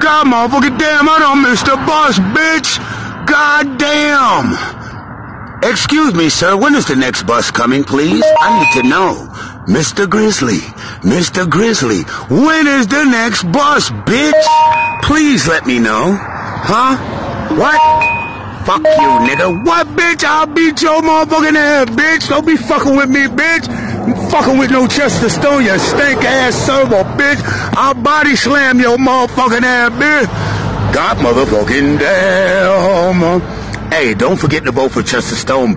God motherfucking damn, I don't miss the bus, bitch. God damn. Excuse me, sir, when is the next bus coming, please? I need to know. Mr. Grizzly, Mr. Grizzly, when is the next bus, bitch? Please let me know. Huh? What? Fuck you, nigga. What, bitch? I'll beat your motherfucking ass, bitch. Don't be fucking with me, bitch. You fucking with no Chester Stone, you stink ass servo, bitch. I'll body slam your motherfucking ass, bitch. God motherfucking damn. Hey, don't forget to vote for Chester Stone.